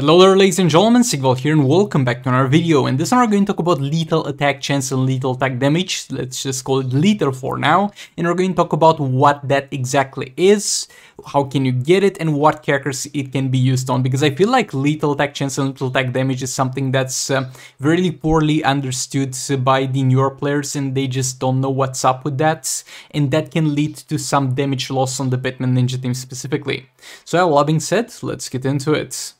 Hello there ladies and gentlemen, Sigvald here and welcome back to another video. In this one we're going to talk about lethal attack chance and lethal attack damage, let's just call it lethal for now. And we're going to talk about what that exactly is, how can you get it and what characters it can be used on. Because I feel like lethal attack chance and lethal attack damage is something that's uh, very poorly understood by the newer players and they just don't know what's up with that. And that can lead to some damage loss on the Batman Ninja team specifically. So all that being said, let's get into it.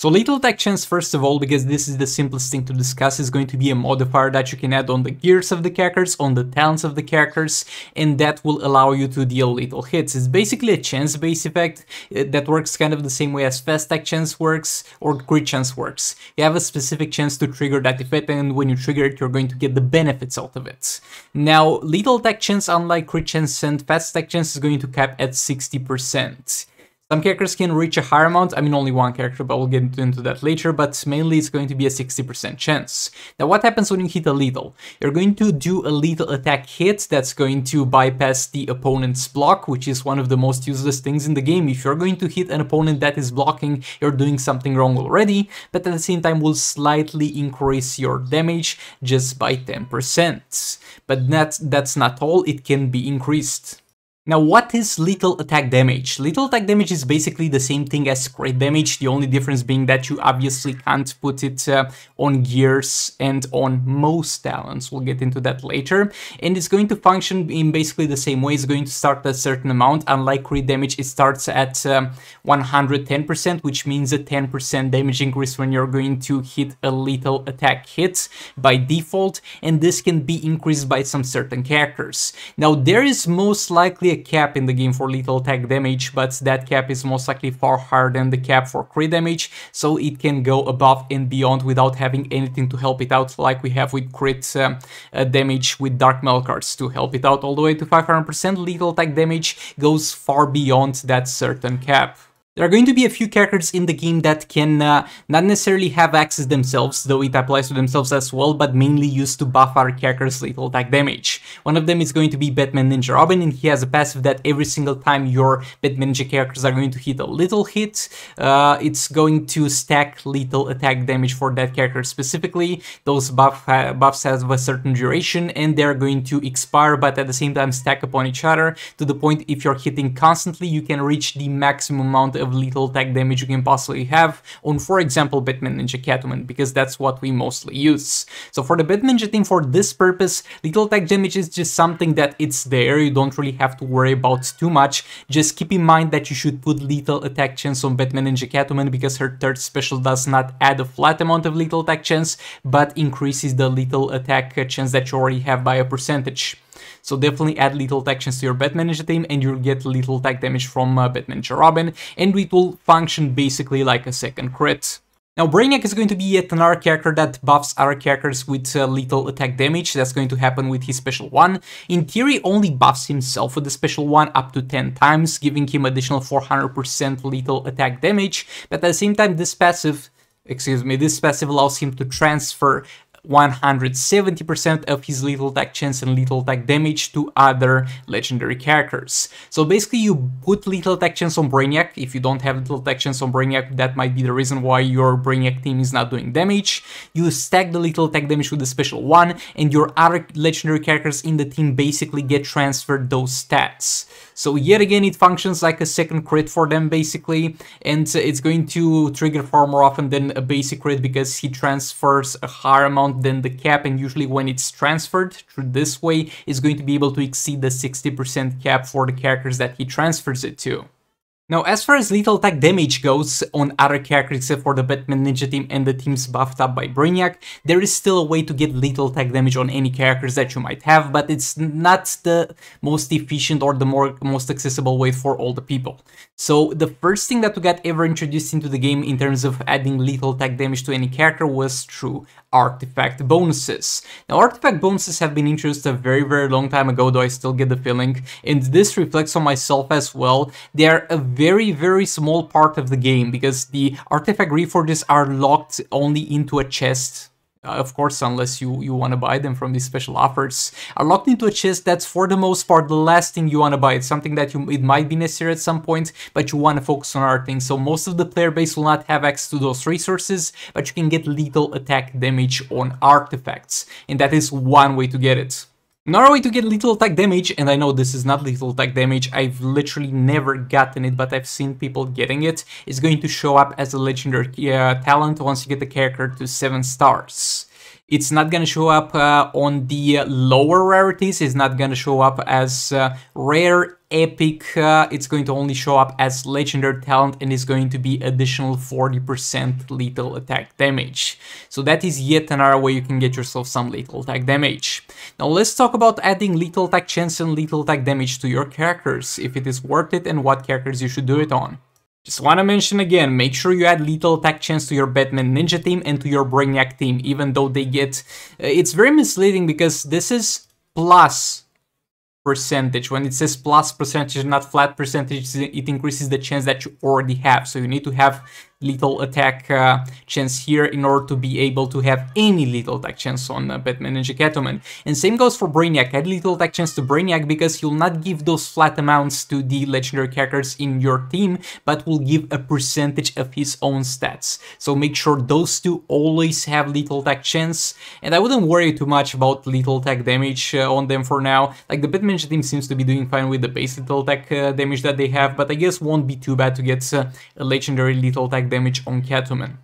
So lethal attack chance first of all, because this is the simplest thing to discuss, is going to be a modifier that you can add on the gears of the characters, on the talents of the characters, and that will allow you to deal lethal hits. It's basically a chance-based effect uh, that works kind of the same way as fast attack chance works or crit chance works. You have a specific chance to trigger that effect, and when you trigger it, you're going to get the benefits out of it. Now, lethal attack chance, unlike crit chance and fast attack chance, is going to cap at 60%. Some characters can reach a higher amount, I mean only one character, but we'll get into that later, but mainly it's going to be a 60% chance. Now what happens when you hit a lethal? You're going to do a lethal attack hit that's going to bypass the opponent's block, which is one of the most useless things in the game. If you're going to hit an opponent that is blocking, you're doing something wrong already, but at the same time will slightly increase your damage just by 10%. But that, that's not all, it can be increased. Now what is lethal attack damage? Lethal attack damage is basically the same thing as crit damage, the only difference being that you obviously can't put it uh, on gears and on most talents, we'll get into that later. And it's going to function in basically the same way, it's going to start at a certain amount, unlike crit damage it starts at 110%, um, which means a 10% damage increase when you're going to hit a lethal attack hit by default, and this can be increased by some certain characters. Now there is most likely a cap in the game for lethal attack damage, but that cap is most likely far higher than the cap for crit damage, so it can go above and beyond without having anything to help it out, like we have with crit uh, uh, damage with Dark Metal cards to help it out all the way to 500%. Lethal attack damage goes far beyond that certain cap. There are going to be a few characters in the game that can uh, not necessarily have access themselves, though it applies to themselves as well, but mainly used to buff our characters' lethal attack damage. One of them is going to be Batman Ninja Robin, and he has a passive that every single time your Batman Ninja characters are going to hit a lethal hit, uh, it's going to stack lethal attack damage for that character specifically. Those buff, uh, buffs have a certain duration, and they're going to expire, but at the same time stack upon each other, to the point if you're hitting constantly, you can reach the maximum amount of lethal attack damage you can possibly have on, for example, Batman Ninja Catwoman, because that's what we mostly use. So for the Batman Ninja team, for this purpose, lethal attack damage is just something that it's there, you don't really have to worry about too much. Just keep in mind that you should put lethal attack chance on Batman Ninja Catwoman, because her third special does not add a flat amount of lethal attack chance, but increases the lethal attack chance that you already have by a percentage. So definitely add lethal actions to your Batman Ninja team and you'll get lethal attack damage from uh, Ninja Robin and it will function basically like a second crit. Now Brainiac is going to be yet another character that buffs other characters with uh, lethal attack damage, that's going to happen with his special 1. In theory only buffs himself with the special 1 up to 10 times, giving him additional 400% lethal attack damage, but at the same time this passive excuse me, this passive allows him to transfer 170% of his lethal attack chance and lethal attack damage to other legendary characters. So basically you put lethal attack chance on Brainiac, if you don't have lethal attack chance on Brainiac, that might be the reason why your Brainiac team is not doing damage. You stack the lethal attack damage with the special one, and your other legendary characters in the team basically get transferred those stats. So yet again it functions like a second crit for them basically, and it's going to trigger far more often than a basic crit because he transfers a higher amount than the cap and usually when it's transferred through this way is going to be able to exceed the 60% cap for the characters that he transfers it to. Now, as far as lethal attack damage goes on other characters except for the Batman Ninja team and the teams buffed up by Brainiac, there is still a way to get lethal attack damage on any characters that you might have, but it's not the most efficient or the more most accessible way for all the people. So the first thing that we got ever introduced into the game in terms of adding lethal attack damage to any character was through artifact bonuses. Now artifact bonuses have been introduced a very very long time ago though I still get the feeling and this reflects on myself as well. They are a very very small part of the game because the artifact reforges are locked only into a chest uh, of course, unless you, you want to buy them from these special offers, are locked into a chest that's for the most part the last thing you want to buy. It's something that you it might be necessary at some point, but you want to focus on other things. So most of the player base will not have access to those resources, but you can get lethal attack damage on artifacts, and that is one way to get it. Another way to get lethal attack damage, and I know this is not lethal attack damage, I've literally never gotten it, but I've seen people getting it. it, is going to show up as a legendary uh, talent once you get the character to 7 stars. It's not gonna show up uh, on the lower rarities, it's not gonna show up as uh, rare, epic, uh, it's going to only show up as legendary talent and is going to be additional 40% lethal attack damage. So that is yet another way you can get yourself some lethal attack damage. Now let's talk about adding lethal attack chance and lethal attack damage to your characters, if it is worth it and what characters you should do it on. Just wanna mention again, make sure you add lethal attack chance to your Batman Ninja team and to your Brainiac team, even though they get... Uh, it's very misleading because this is plus percentage. When it says plus percentage, not flat percentage, it increases the chance that you already have. So you need to have lethal attack uh, chance here in order to be able to have any lethal attack chance on uh, Batman and Catwoman. And same goes for Brainiac. Add lethal attack chance to Brainiac because he'll not give those flat amounts to the legendary characters in your team, but will give a percentage of his own stats. So make sure those two always have lethal attack chance. And I wouldn't worry too much about lethal attack damage uh, on them for now. Like the Batman team seems to be doing fine with the base lethal attack uh, damage that they have, but I guess won't be too bad to get uh, a legendary lethal attack damage on Catwoman.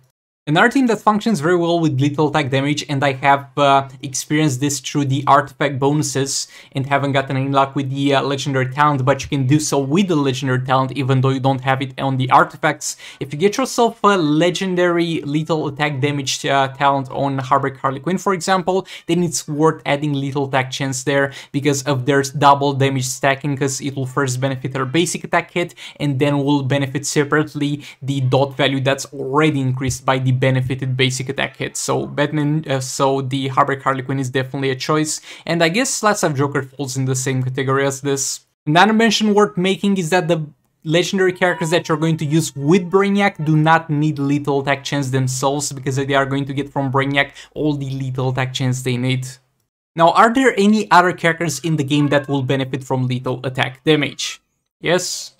Another team that functions very well with lethal attack damage, and I have uh, experienced this through the artifact bonuses and haven't gotten any luck with the uh, legendary talent, but you can do so with the legendary talent even though you don't have it on the artifacts. If you get yourself a legendary lethal attack damage uh, talent on Heartbreak Harley Quinn, for example, then it's worth adding lethal attack chance there because of their double damage stacking, because it will first benefit her basic attack hit and then will benefit separately the dot value that's already increased by the benefited basic attack hits. So Batman, uh, so the Heartbreak Harley Quinn is definitely a choice. And I guess Last Laugh Joker falls in the same category as this. Another mention worth making is that the legendary characters that you're going to use with Brainiac do not need lethal attack chance themselves because they are going to get from Brainiac all the lethal attack chance they need. Now, are there any other characters in the game that will benefit from lethal attack damage? Yes,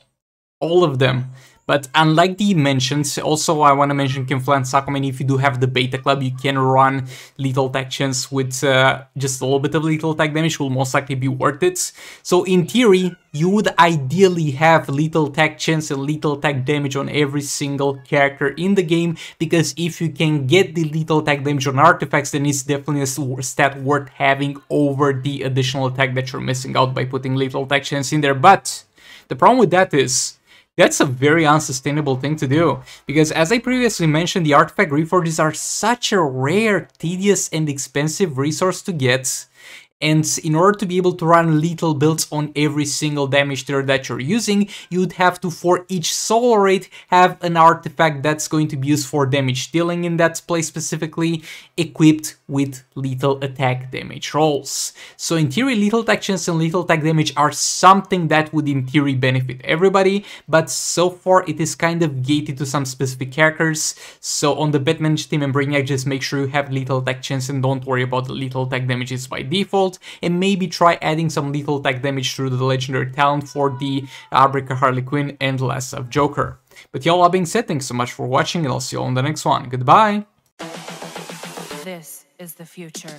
all of them. But unlike the mentions, also I want to mention Kinfly and if you do have the beta club, you can run lethal attack chance with uh, just a little bit of lethal attack damage, will most likely be worth it. So in theory, you would ideally have lethal attack chance and lethal attack damage on every single character in the game, because if you can get the lethal attack damage on artifacts, then it's definitely a stat worth having over the additional attack that you're missing out by putting lethal attack chance in there. But the problem with that is, that's a very unsustainable thing to do, because as I previously mentioned, the artifact reforges are such a rare, tedious, and expensive resource to get, and in order to be able to run lethal builds on every single damage tier that you're using, you'd have to, for each solo raid, have an artifact that's going to be used for damage dealing in that place specifically, equipped with lethal attack damage rolls. So in theory, lethal attack chance and lethal attack damage are something that would in theory benefit everybody, but so far it is kind of gated to some specific characters. So on the Batman team and Brainiac, just make sure you have lethal attack chance and don't worry about the lethal attack damages by default, and maybe try adding some lethal attack damage through the legendary talent for the uh, Heartbreaker Harley Quinn and Last Laugh Joker. But y'all all being said, thanks so much for watching and I'll see you all in the next one. Goodbye! This is the future.